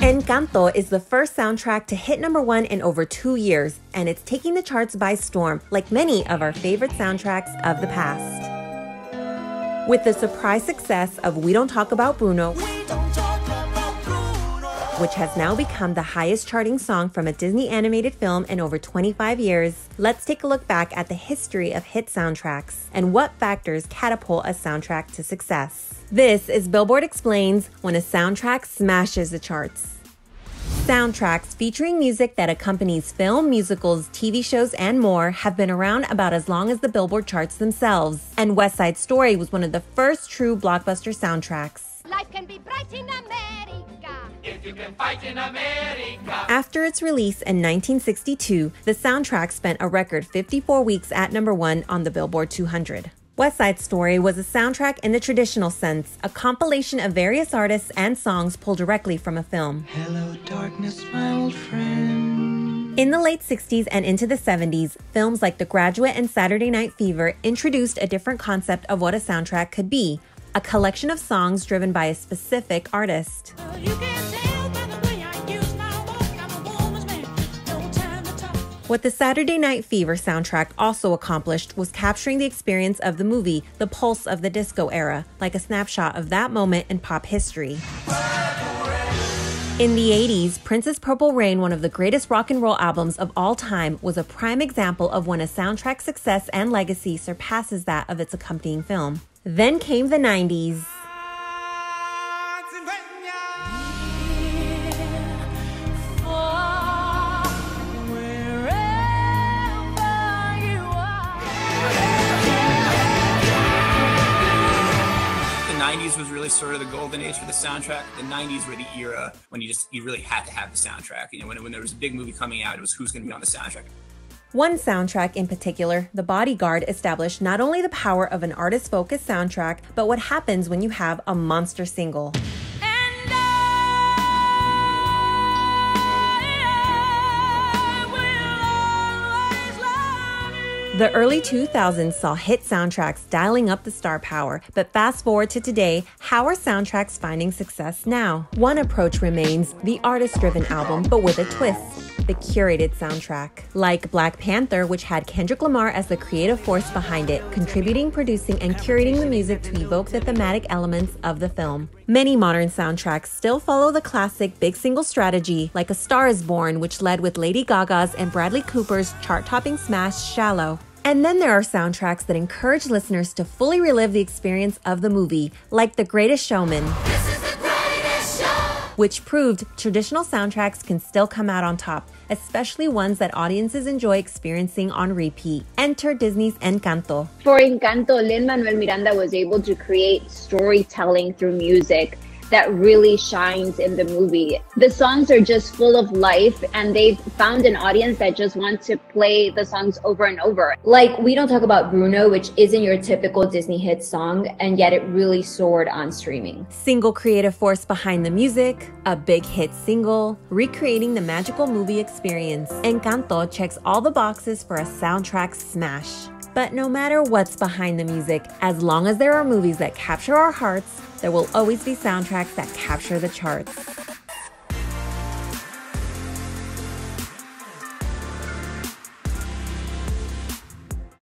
Encanto is the first soundtrack to hit number one in over two years, and it's taking the charts by storm, like many of our favorite soundtracks of the past. With the surprise success of We Don't Talk About Bruno, which has now become the highest charting song from a Disney animated film in over 25 years, let's take a look back at the history of hit soundtracks and what factors catapult a soundtrack to success. This is Billboard Explains when a soundtrack smashes the charts. Soundtracks featuring music that accompanies film, musicals, TV shows, and more have been around about as long as the Billboard charts themselves. And West Side Story was one of the first true blockbuster soundtracks. Life can be bright in America. After its release in 1962, the soundtrack spent a record 54 weeks at number one on the Billboard 200. West Side Story was a soundtrack in the traditional sense, a compilation of various artists and songs pulled directly from a film. Hello, darkness, my old friend. In the late 60s and into the 70s, films like The Graduate and Saturday Night Fever introduced a different concept of what a soundtrack could be a collection of songs driven by a specific artist. What the Saturday Night Fever soundtrack also accomplished was capturing the experience of the movie, the pulse of the disco era, like a snapshot of that moment in pop history. In the 80s, Prince's Purple Rain, one of the greatest rock and roll albums of all time, was a prime example of when a soundtrack success and legacy surpasses that of its accompanying film. Then came the 90s. Was really sort of the golden age for the soundtrack. The 90s were the era when you just you really had to have the soundtrack. You know, when, when there was a big movie coming out, it was who's going to be on the soundtrack. One soundtrack in particular, The Bodyguard, established not only the power of an artist focused soundtrack, but what happens when you have a monster single. The early 2000s saw hit soundtracks dialing up the star power, but fast forward to today, how are soundtracks finding success now? One approach remains the artist driven album, but with a twist the curated soundtrack. Like Black Panther, which had Kendrick Lamar as the creative force behind it, contributing, producing, and curating the music to evoke the thematic elements of the film. Many modern soundtracks still follow the classic big single strategy, like A Star is Born, which led with Lady Gaga's and Bradley Cooper's chart topping smash Shallow. And then there are soundtracks that encourage listeners to fully relive the experience of the movie, like The Greatest Showman. Greatest Show. Which proved traditional soundtracks can still come out on top, especially ones that audiences enjoy experiencing on repeat. Enter Disney's Encanto. For Encanto, Lin Manuel Miranda was able to create storytelling through music that really shines in the movie. The songs are just full of life and they've found an audience that just wants to play the songs over and over. Like We Don't Talk About Bruno, which isn't your typical Disney hit song, and yet it really soared on streaming. Single creative force behind the music, a big hit single, recreating the magical movie experience. Encanto checks all the boxes for a soundtrack smash. But no matter what's behind the music, as long as there are movies that capture our hearts, there will always be soundtracks that capture the charts.